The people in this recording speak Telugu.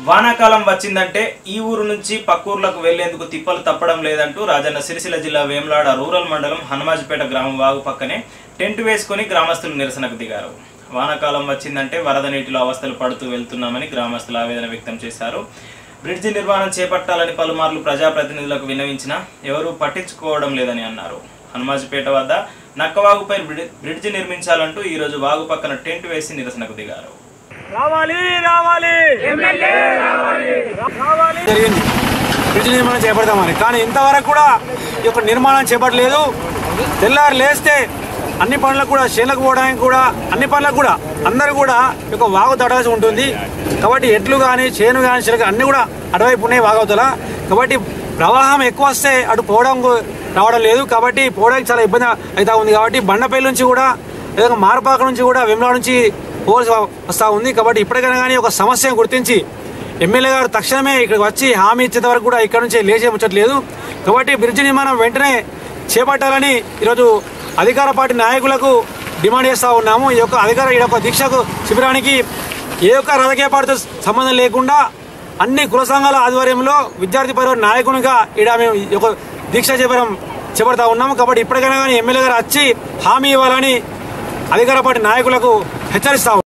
వానాకాలం వచ్చిందంటే ఈ ఊరు నుంచి పక్కూర్లకు వెళ్ళేందుకు తిప్పలు తప్పడం లేదంటూ రాజన్న సిరిసిల్ల జిల్లా వేములాడ రూరల్ మండలం హనుమాజిపేట గ్రామం వాగు పక్కనే టెంట్ వేసుకొని గ్రామస్తులు నిరసనకు దిగారు. వానాకాలం వచ్చిందంటే వరద నీటిలో అవస్థలు పడుతూ వెళ్తున్నామని గ్రామస్తులు ఆవేదన వ్యక్తం చేశారు. బ్రిడ్జి నిర్మాణం చేపట్టాలని పలుమార్లు ప్రజాప్రతినిధులకు విన్నవించినా ఎవరూ పట్టించుకోవడం లేదని అన్నారు. హనుమాజిపేట వద్ద నక్కవాగుపై బ్రిడ్- బ్రిడ్జి నిర్మించాలంటూ ఈరోజు వాగు పక్కన టెంట్ వేసి నిరసనకు దిగారు. రావాలి రావాలి! జరిగింది. బ్రిడ్జ్ నిర్మాణం చేపడతామని. కానీ ఇంతవరకు కూడా ఈ యొక్క నిర్మాణం చేపట్టలేదు. తెల్లారు లేస్తే అన్ని పనులకు కూడా చేనులకు పోవడానికి కూడా అన్ని పనులకు కూడా అందరూ కూడా ఒక యొక్క వాగు తడాల్సి ఉంటుంది. కాబట్టి ఎట్లు కానీ చేను కానీ చిలక అన్ని కూడా అటువైపు ఉన్నాయి వాగవతల. కాబట్టి ప్రవాహం ఎక్కువ వస్తే అటు పోవడం రావడం లేదు. కాబట్టి పోవడానికి చాలా ఇబ్బంది అవుతా ఉంది. కాబట్టి బండపల్లి నుంచి కూడా లేదా మారపాక నుంచి కూడా వెమ్లా నుంచి పోవాల్సి వస్తూ ఉంది. కాబట్టి ఇప్పటికైనా కానీ ఒక సమస్యను గుర్తించి ఎమ్మెల్యే గారు తక్షణమే ఇక్కడికి వచ్చి హామీ ఇచ్చేంత వరకు కూడా ఇక్కడ నుంచి లేచే ముచ్చట్లేదు కాబట్టి బ్రిడ్జి నిర్మాణం వెంటనే చేపట్టాలని ఈరోజు అధికార పార్టీ నాయకులకు డిమాండ్ చేస్తూ ఉన్నాము. ఈ యొక్క అధికార ఈ యొక్క దీక్షకు శిబిరానికి ఏ యొక్క రాజకీయ పార్టీతో సంబంధం లేకుండా అన్ని కుల సంఘాల ఆధ్వర్యంలో విద్యార్థి పరివార నాయకునిగా ఇక్కడ మేము ఒక దీక్ష శిబిరం చేపడతా ఉన్నాము. కాబట్టి ఇప్పటికైనా కానీ ఎమ్మెల్యే గారు వచ్చి హామీ ఇవ్వాలని అధికార పార్టీ నాయకులకు హెచ్చరిస్తా